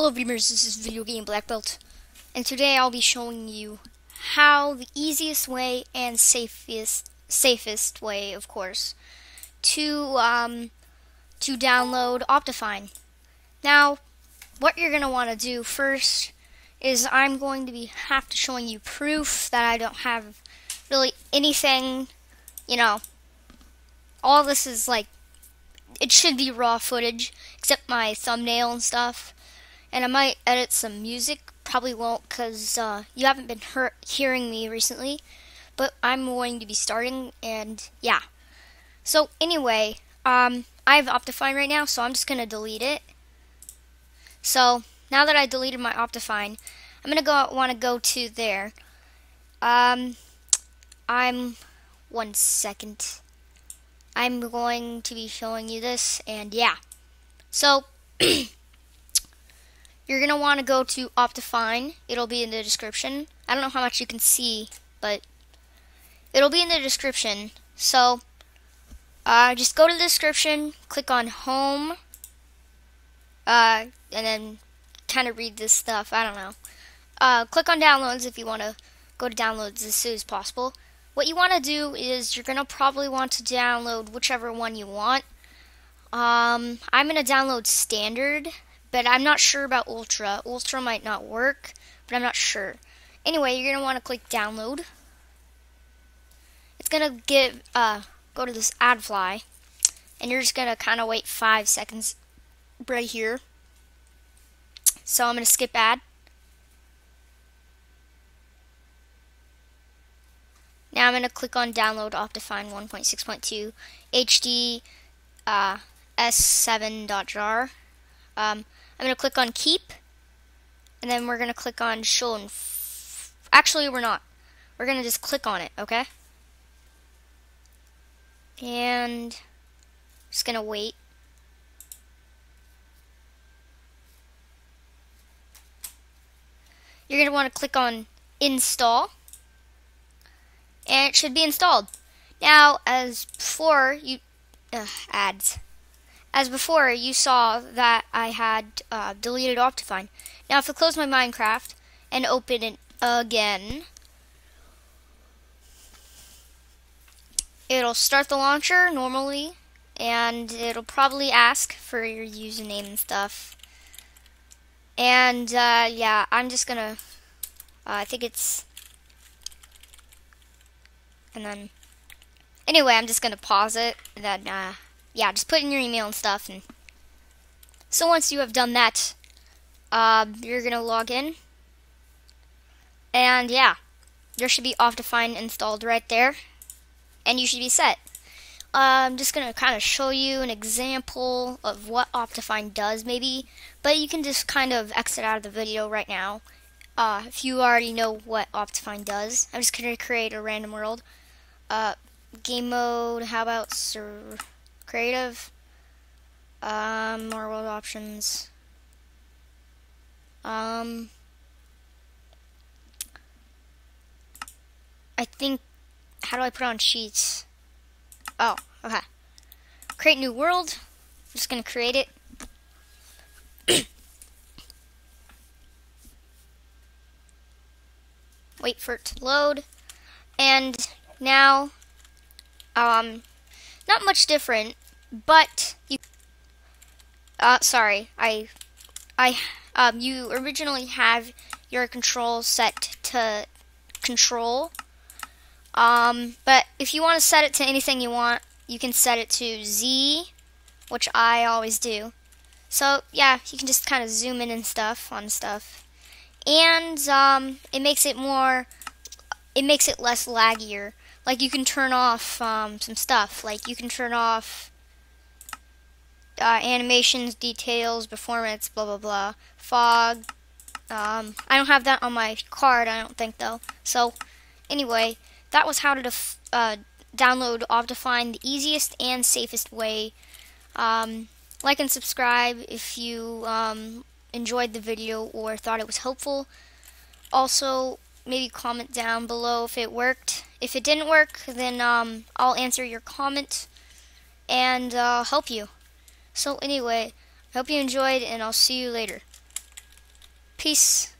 Hello viewers, this is Video Game Black Belt, and today I'll be showing you how the easiest way and safest safest way, of course, to um, to download Optifine. Now, what you're gonna want to do first is I'm going to be have to showing you proof that I don't have really anything, you know. All this is like it should be raw footage except my thumbnail and stuff and I might edit some music. Probably won't because uh, you haven't been hearing me recently, but I'm going to be starting, and yeah. So anyway, um, I have Optifine right now, so I'm just gonna delete it. So now that I deleted my Optifine, I'm gonna go want to go to there. Um, I'm one second. I'm going to be showing you this, and yeah. So. You're going to want to go to Optifine. It'll be in the description. I don't know how much you can see, but it'll be in the description. So, uh, just go to the description, click on Home, uh, and then kind of read this stuff. I don't know. Uh, click on Downloads if you want to go to Downloads as soon as possible. What you want to do is you're going to probably want to download whichever one you want. Um, I'm going to download Standard but I'm not sure about Ultra. Ultra might not work, but I'm not sure. Anyway, you're gonna want to click download. It's gonna give uh go to this AdFly, and you're just gonna kind of wait five seconds right here. So I'm gonna skip ad. Now I'm going to click on download Optifine 1.6.2 HD uh, S7.jar. Um, I'm going to click on keep, and then we're going to click on show and actually we're not. We're going to just click on it, okay? And just going to wait. You're going to want to click on install and it should be installed. Now, as before, you uh, ads. As before, you saw that I had uh, deleted Optifine. Now, if I close my Minecraft and open it again, it'll start the launcher normally, and it'll probably ask for your username and stuff. And, uh, yeah, I'm just gonna, uh, I think it's, and then, anyway, I'm just gonna pause it, and then, uh, yeah, just put in your email and stuff. And so once you have done that, uh, you're gonna log in, and yeah, there should be Optifine installed right there, and you should be set. Uh, I'm just gonna kind of show you an example of what Optifine does, maybe, but you can just kind of exit out of the video right now. Uh, if you already know what Optifine does, I'm just gonna create a random world. Uh, game mode. How about sir? Creative. Um, more world options. Um, I think, how do I put on sheets? Oh, okay. Create new world. I'm just going to create it. Wait for it to load. And now, um, not much different, but you. Uh, sorry, I, I, um, you originally have your control set to control. Um, but if you want to set it to anything you want, you can set it to Z, which I always do. So yeah, you can just kind of zoom in and stuff on stuff, and um, it makes it more, it makes it less laggier like you can turn off um, some stuff. Like you can turn off uh, animations, details, performance, blah blah blah, fog. Um, I don't have that on my card. I don't think though. So anyway, that was how to uh, download Optifine the easiest and safest way. Um, like and subscribe if you um, enjoyed the video or thought it was helpful. Also, maybe comment down below if it worked. If it didn't work, then um, I'll answer your comment and uh, help you. So anyway, I hope you enjoyed, and I'll see you later. Peace.